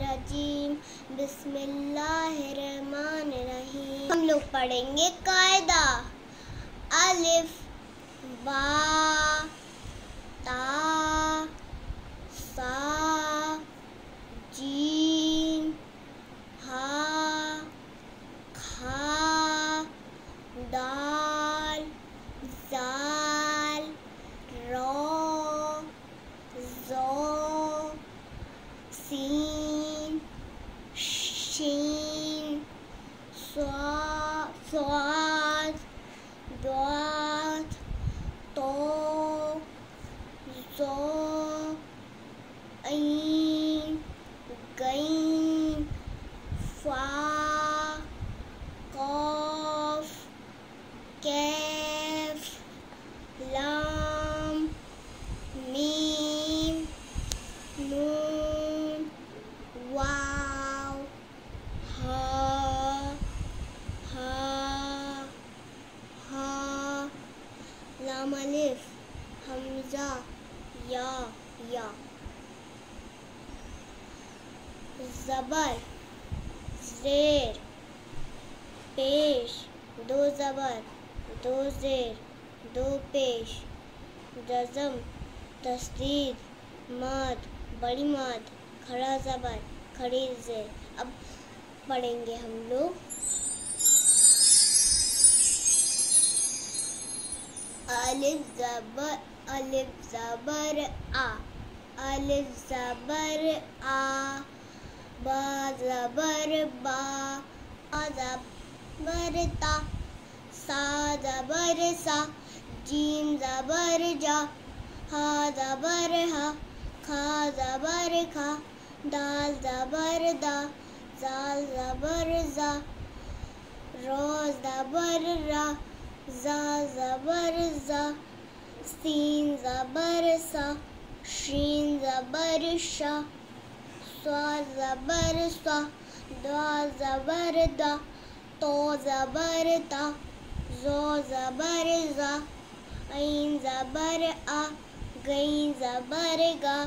रजीम बिस्मिल्लाहिर्रहमानिर्रहीम। हम लोग पढ़ेंगे कायदा। अलिफ बा swat, swat, dot, to, zo, ain, gain, fa, kof, kef, lam, mim, nun. लाम अलिफ हमजा या या जबर जेर पेश दो जबर दो जेर दो पेश जज़म तस्दीद माद बड़ी माद खड़ा जबर खड़ी जेर अब पढ़ेंगे हम लोग। अलिफ जबर अलिफ जबर आ, अलिफ जबर आ, बा जबर बा जबर ता, सा जबर सा, जीम जबर जा, हा जबर हा, खा जबर खा, दाल जबर दा, जाल जबर जा रो जबर रा, जा जबर जा सीन जबर सा शीन जबर शा स्वा जबर स्वा जबर दा तो जबर ता जो जबर जा ऐन जबर आ गई जबर गा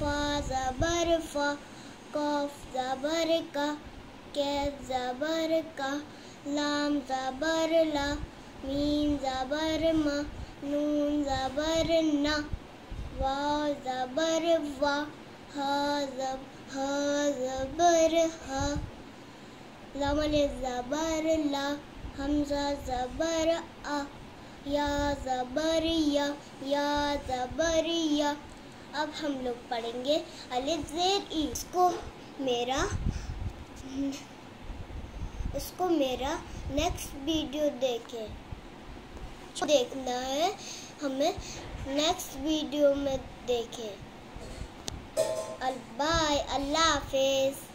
फा जबर फा जबर का कैफ जबर का लाम जबर ला मीम जबर म नून जबर न। वाव जबर वा, हा जब, हा जबर हा। लाम अलिफ जबर ला, हमजा जबर आ या जबर या या जबर या। अब हम लोग पढ़ेंगे अलिफ जेर ई। इसको मेरा इसको मेरा नेक्स्ट वीडियो देखें। देखना है। हमें नेक्स्ट वीडियो में देखें। बाय अल्लाह हाफिज़।